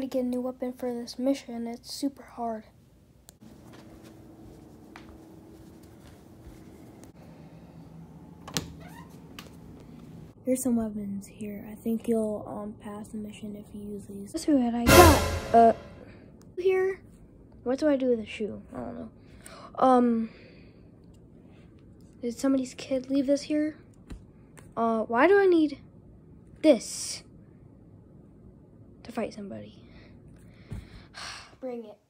try to get a new weapon for this mission. It's super hard. Here's some weapons here. I think you'll um pass the mission if you use these. Let's see what I got. Uh, here. What do I do with a shoe? I don't know. Um, did somebody's kid leave this here? Uh, why do I need this to fight somebody? Bring it.